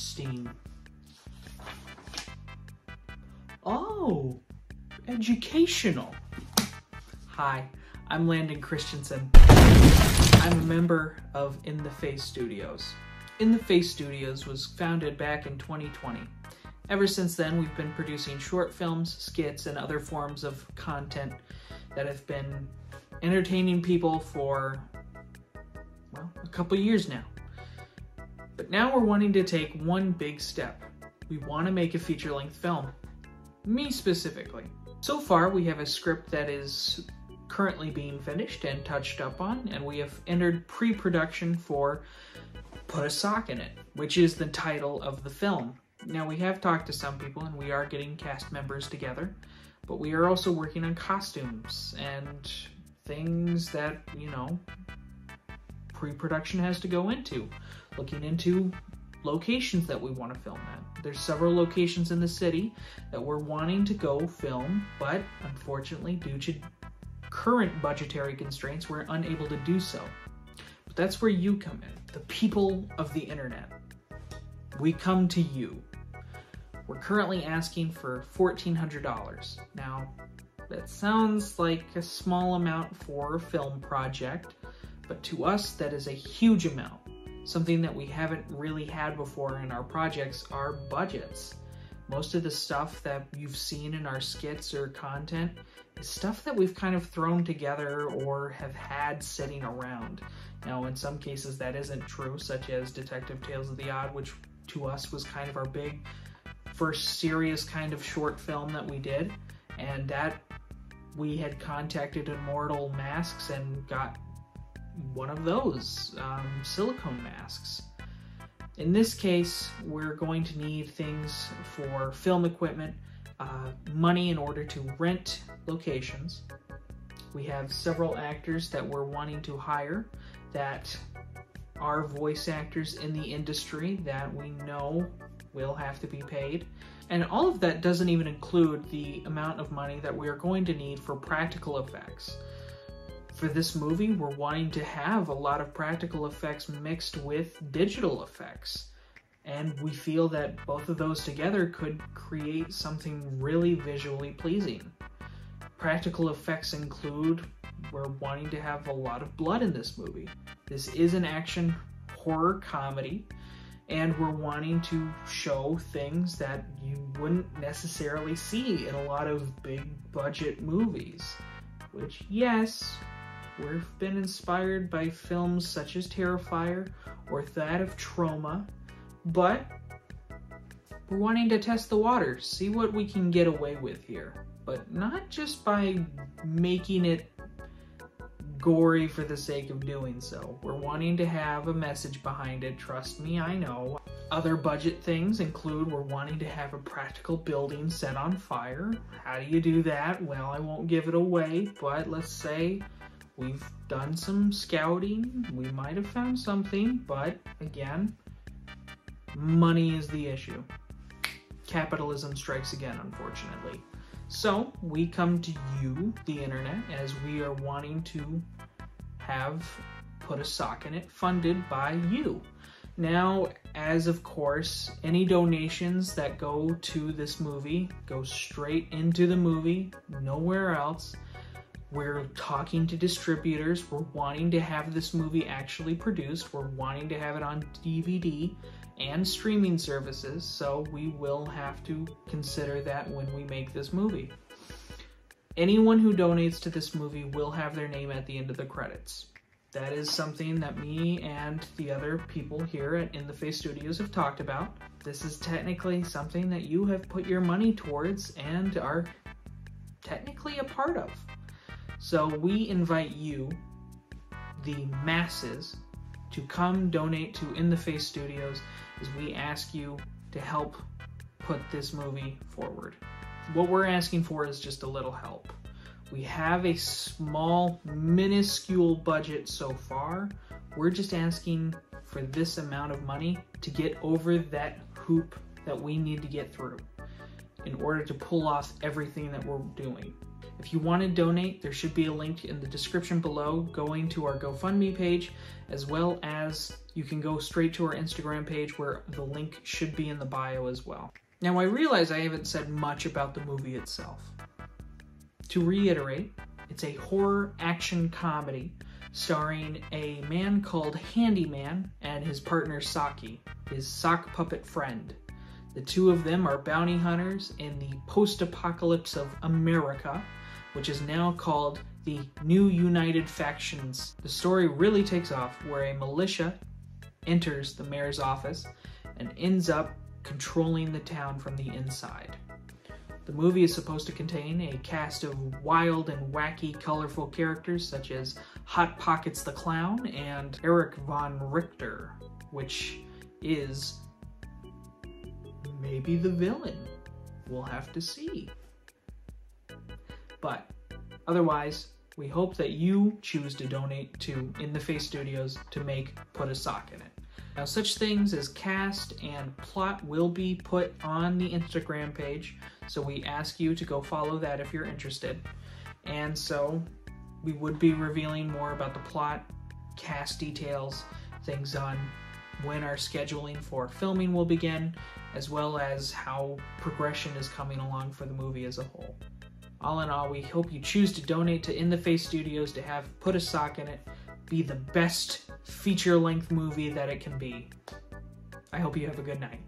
interesting. Oh, educational. Hi, I'm Landon Christensen. I'm a member of In the Face Studios. In the Face Studios was founded back in 2020. Ever since then, we've been producing short films, skits, and other forms of content that have been entertaining people for, well, a couple years now. But now we're wanting to take one big step. We want to make a feature length film. Me specifically. So far, we have a script that is currently being finished and touched up on, and we have entered pre production for Put a Sock in It, which is the title of the film. Now, we have talked to some people and we are getting cast members together, but we are also working on costumes and things that, you know, pre production has to go into. Looking into locations that we want to film at. There's several locations in the city that we're wanting to go film, but unfortunately, due to current budgetary constraints, we're unable to do so. But that's where you come in, the people of the internet. We come to you. We're currently asking for $1,400. Now, that sounds like a small amount for a film project, but to us, that is a huge amount. Something that we haven't really had before in our projects are budgets. Most of the stuff that you've seen in our skits or content is stuff that we've kind of thrown together or have had sitting around. Now, in some cases, that isn't true, such as Detective Tales of the Odd, which to us was kind of our big first serious kind of short film that we did. And that we had contacted Immortal Masks and got one of those um, silicone masks. In this case, we're going to need things for film equipment, uh, money in order to rent locations. We have several actors that we're wanting to hire that are voice actors in the industry that we know will have to be paid. And all of that doesn't even include the amount of money that we are going to need for practical effects for this movie, we're wanting to have a lot of practical effects mixed with digital effects. And we feel that both of those together could create something really visually pleasing. Practical effects include we're wanting to have a lot of blood in this movie. This is an action horror comedy, and we're wanting to show things that you wouldn't necessarily see in a lot of big budget movies. Which, yes, We've been inspired by films such as Terrifier or that of Trauma, but we're wanting to test the waters, see what we can get away with here. But not just by making it gory for the sake of doing so. We're wanting to have a message behind it, trust me, I know. Other budget things include we're wanting to have a practical building set on fire. How do you do that? Well, I won't give it away, but let's say We've done some scouting. We might have found something, but again, money is the issue. Capitalism strikes again, unfortunately. So we come to you, the internet, as we are wanting to have put a sock in it funded by you. Now, as of course, any donations that go to this movie go straight into the movie, nowhere else. We're talking to distributors. We're wanting to have this movie actually produced. We're wanting to have it on DVD and streaming services, so we will have to consider that when we make this movie. Anyone who donates to this movie will have their name at the end of the credits. That is something that me and the other people here at In the Face Studios have talked about. This is technically something that you have put your money towards and are technically a part of. So we invite you, the masses, to come donate to In the Face Studios as we ask you to help put this movie forward. What we're asking for is just a little help. We have a small, minuscule budget so far. We're just asking for this amount of money to get over that hoop that we need to get through in order to pull off everything that we're doing. If you want to donate, there should be a link in the description below going to our GoFundMe page, as well as you can go straight to our Instagram page where the link should be in the bio as well. Now, I realize I haven't said much about the movie itself. To reiterate, it's a horror action comedy starring a man called Handyman and his partner Saki, his sock puppet friend. The two of them are bounty hunters in the post apocalypse of America, which is now called the New United Factions. The story really takes off where a militia enters the mayor's office and ends up controlling the town from the inside. The movie is supposed to contain a cast of wild and wacky, colorful characters such as Hot Pockets the Clown and Eric von Richter, which is maybe the villain. We'll have to see. But otherwise, we hope that you choose to donate to In the Face Studios to make Put a Sock in It. Now, such things as cast and plot will be put on the Instagram page, so we ask you to go follow that if you're interested. And so, we would be revealing more about the plot, cast details, things on when our scheduling for filming will begin, as well as how progression is coming along for the movie as a whole. All in all, we hope you choose to donate to In the Face Studios to have Put a Sock in It be the best feature length movie that it can be. I hope you have a good night.